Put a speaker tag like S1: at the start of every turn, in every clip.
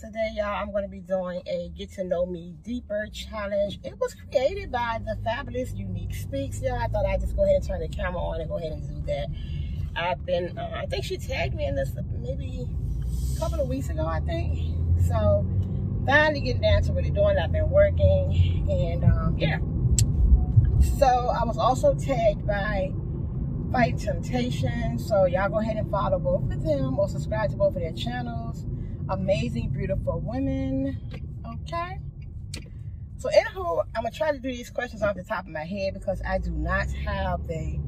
S1: today y'all i'm going to be doing a get to know me deeper challenge. It was created by the fabulous unique speaks y'all. I thought i'd just go ahead and turn the camera on and go ahead and do that. I've been uh, i think she tagged me in this maybe a couple of weeks ago i think. So finally getting down to really doing it. I've been working and um, yeah. So i was also tagged by Fight Temptation. So y'all go ahead and follow both of them or subscribe to both of their channels. Amazing, beautiful women. Okay. So anyhow, I'm gonna try to do these questions off the top of my head because I do not have the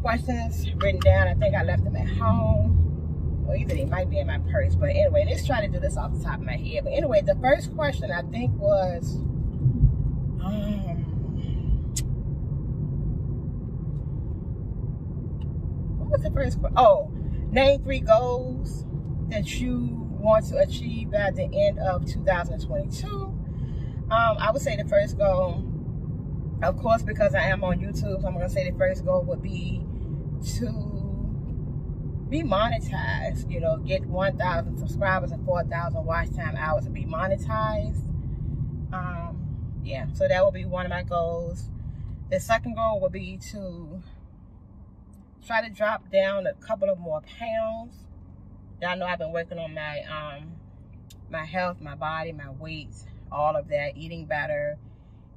S1: questions written down. I think I left them at home. Or either they might be in my purse. But anyway, let's try to do this off the top of my head. But anyway, the first question I think was um, what was the first question? Oh, name three goals that you want to achieve by the end of 2022. Um, I would say the first goal, of course, because I am on YouTube, so I'm going to say the first goal would be to be monetized, you know, get 1,000 subscribers and 4,000 watch time hours and be monetized. Um, yeah, so that would be one of my goals. The second goal would be to try to drop down a couple of more pounds. Y'all know I've been working on my um my health, my body, my weight, all of that, eating better.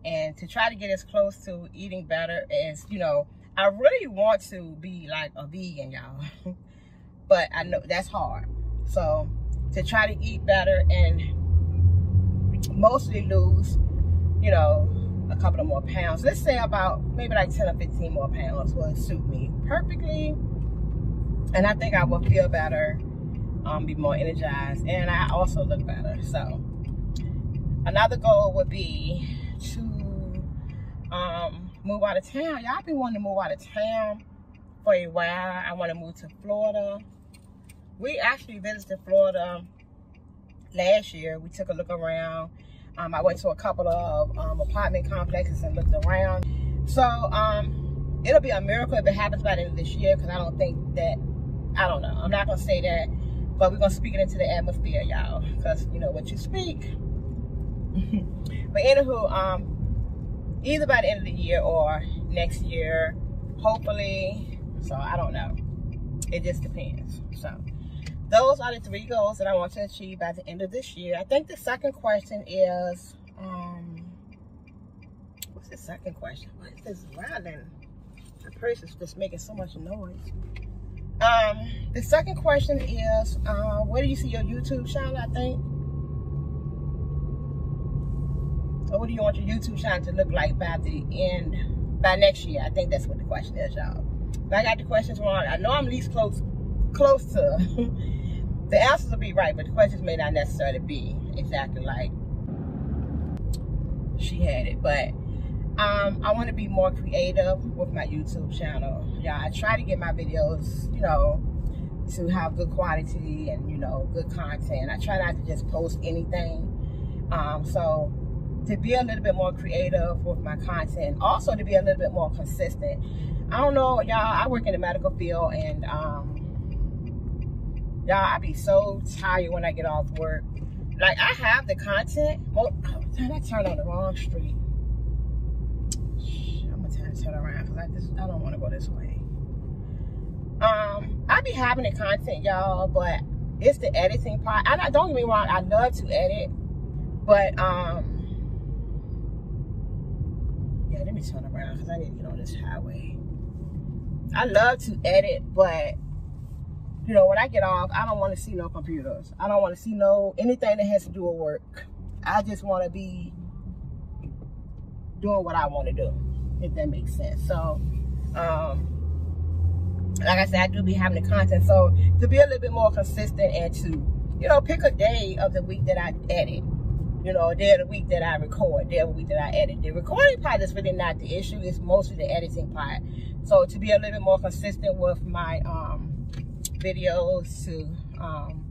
S1: And to try to get as close to eating better as, you know, I really want to be like a vegan, y'all. but I know that's hard. So to try to eat better and mostly lose, you know, a couple of more pounds. Let's say about maybe like 10 or 15 more pounds will suit me perfectly. And I think I will feel better, um, be more energized, and I also look better. So another goal would be to um, move out of town. Y'all been wanting to move out of town for a while. I want to move to Florida. We actually visited Florida last year. We took a look around um, I went to a couple of um, apartment complexes and looked around. So um, it'll be a miracle if it happens by the end of this year because I don't think that, I don't know. I'm not going to say that, but we're going to speak it into the atmosphere, y'all. Because, you know, what you speak. but anywho, um, either by the end of the year or next year, hopefully. So I don't know. It just depends. So those are the three goals that I want to achieve by the end of this year. I think the second question is, um, what's the second question? What is this rattling? The purse is just making so much noise. Um, the second question is, uh, where do you see your YouTube channel, I think? Or what do you want your YouTube channel to look like by the end, by next year? I think that's what the question is, y'all. I got the questions wrong. I know I'm least close, close to the answers will be right, but the questions may not necessarily be exactly like she had it. But um, I want to be more creative with my YouTube channel. Yeah, I try to get my videos, you know, to have good quality and, you know, good content. I try not to just post anything. Um, so to be a little bit more creative with my content, also to be a little bit more consistent. I don't know, y'all, I work in the medical field and um, Y'all, I be so tired when I get off work. Like, I have the content. Oh, I turned on the wrong street. Turn, around because I just, I don't want to go this way. Um, I be having the content, y'all, but it's the editing part. I don't get me wrong, I love to edit, but um, yeah, let me turn around because I need to get on this highway. I love to edit, but you know, when I get off, I don't want to see no computers. I don't want to see no anything that has to do with work. I just want to be doing what I want to do, if that makes sense. So, um, like I said, I do be having the content. So to be a little bit more consistent and to, you know, pick a day of the week that I edit. You know, a day of the week that I record, day of the week that I edit. The recording part is really not the issue. It's mostly the editing part. So to be a little bit more consistent with my um videos to um,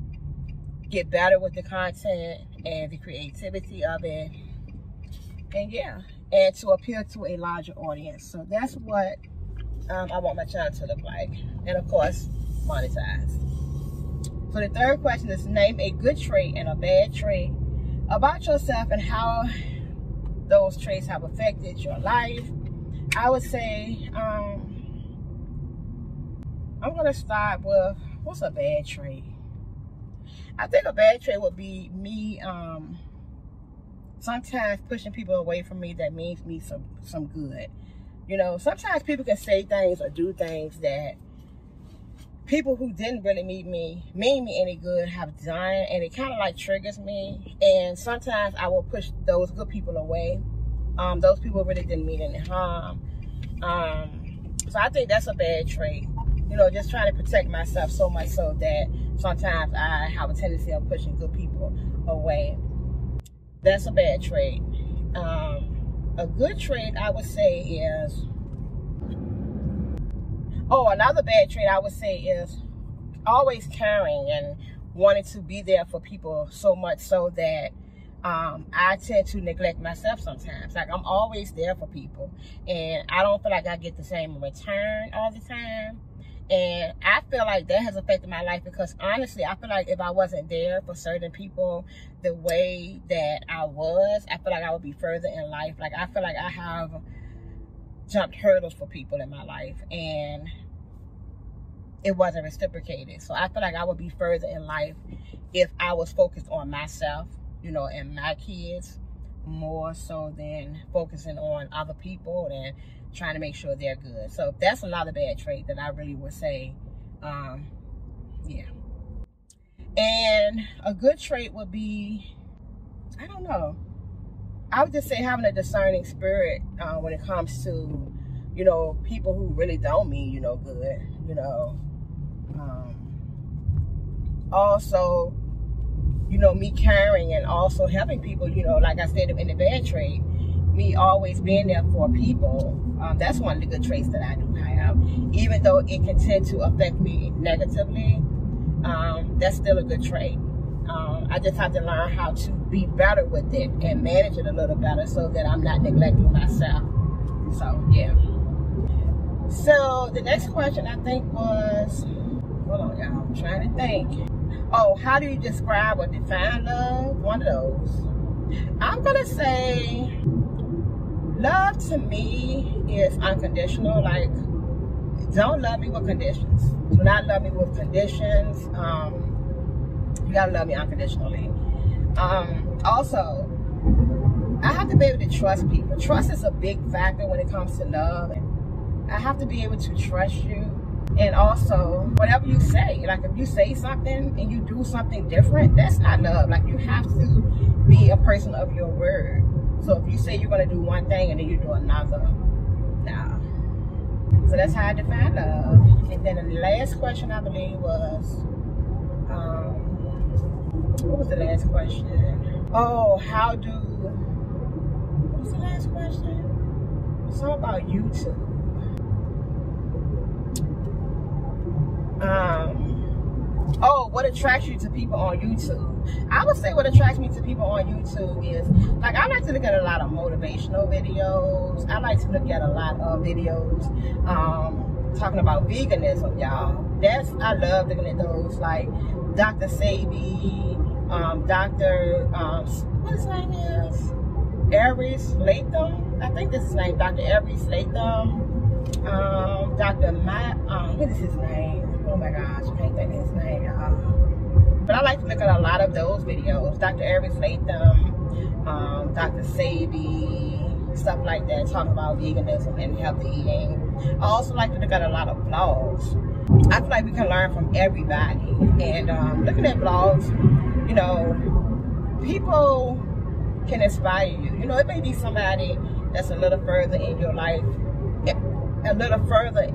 S1: get better with the content and the creativity of it. And yeah, and to appeal to a larger audience. So that's what um, I want my channel to look like. And of course, monetized. So the third question is name a good trait and a bad trait about yourself and how those traits have affected your life. I would say, um, I'm gonna start with what's a bad trait? I think a bad trait would be me um, sometimes pushing people away from me that means me some some good. You know, sometimes people can say things or do things that people who didn't really mean me, mean me any good have done, and it kind of like triggers me. And sometimes I will push those good people away. Um, those people really didn't mean any harm. Um, so I think that's a bad trait. You know, just trying to protect myself so much so that sometimes I have a tendency of pushing good people away. That's a bad trait. Um, a good trait I would say is, oh, another bad trait I would say is always caring and wanting to be there for people so much so that um, I tend to neglect myself sometimes. Like I'm always there for people and I don't feel like I get the same return all the time. And I feel like that has affected my life because honestly, I feel like if I wasn't there for certain people the way that I was, I feel like I would be further in life. Like I feel like I have jumped hurdles for people in my life and it wasn't reciprocated. So I feel like I would be further in life if I was focused on myself, you know, and my kids more so than focusing on other people and trying to make sure they're good. So that's another bad trait that I really would say, um, yeah. And a good trait would be, I don't know. I would just say having a discerning spirit uh, when it comes to, you know, people who really don't mean you know good, you know. Um, also, you know, me caring and also helping people, you know, like I said in the bad trait, me always being there for people um, that's one of the good traits that I do have. Even though it can tend to affect me negatively, um, that's still a good trait. Um, I just have to learn how to be better with it and manage it a little better so that I'm not neglecting myself. So, yeah. So, the next question I think was, hold on, y'all, I'm trying to think. Oh, how do you describe or define love? One of those. I'm going to say love to me is unconditional. Like, don't love me with conditions. Do not love me with conditions. Um, you gotta love me unconditionally. Um, also, I have to be able to trust people. Trust is a big factor when it comes to love. I have to be able to trust you. And also, whatever you say, like if you say something and you do something different, that's not love. Like you have to be a person of your word. So if you say you're going to do one thing and then you do another, nah. So that's how I define love. And then the last question I believe was, um, what was the last question? Oh, how do, what was the last question? Something about YouTube. Um, oh, what attracts you to people on YouTube? I would say what attracts me to people on YouTube is, like, I like to look at a lot of motivational videos. I like to look at a lot of videos um, talking about veganism, y'all. That's, I love looking at those, like Dr. Sebi, um, Dr. Um, what his name is? Aris Latham. I think this is his name, Dr. Aris Latham. Um, Dr. Matt, um, what is his name? Oh my gosh, I can't y'all. But I like to look at a lot of those videos. Dr. Aris Latham, um, Dr. Sebi, stuff like that, talking about veganism and healthy eating. I also like to look at a lot of vlogs. I feel like we can learn from everybody. And um, looking at vlogs, you know, people can inspire you. You know, it may be somebody that's a little further in your life, a little further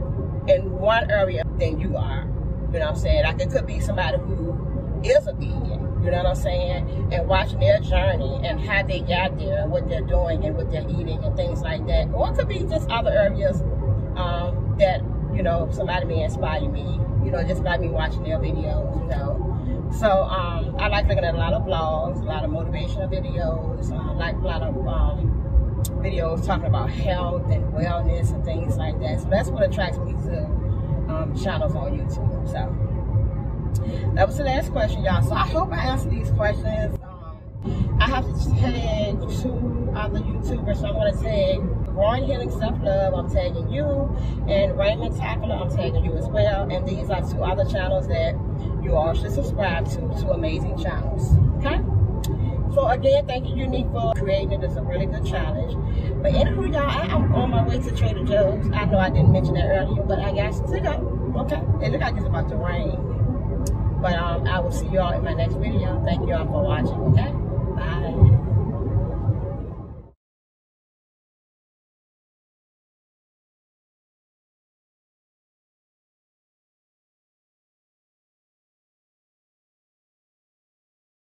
S1: in one area than you are. You know what I'm saying? Like it could be somebody who is a vegan, you know what I'm saying? And watching their journey and how they got there and what they're doing and what they're eating and things like that. Or it could be just other areas um, that, you know, somebody may inspire me, you know, just by me watching their videos, you know. So um, I like looking at a lot of blogs, a lot of motivational videos, uh, like a lot of um, videos talking about health and wellness and things like that. So that's what attracts me to um, channels on YouTube. So that was the last question, y'all. So I hope I answered these questions. Um, I have to tag two other YouTubers. So I'm going to tag Growing Healing Self Love. I'm tagging you. And Raymondtacular, I'm tagging you as well. And these are two other channels that you all should subscribe to. Two amazing channels. Okay? So again, thank you, Unique, for creating this a really good challenge. But anywho, y'all, I am on my way to Trader Joe's. I know I didn't mention that earlier, but I got to go. Okay. It looks like it's about to rain. But um, I will see you all in my next video. Thank you all for watching, okay?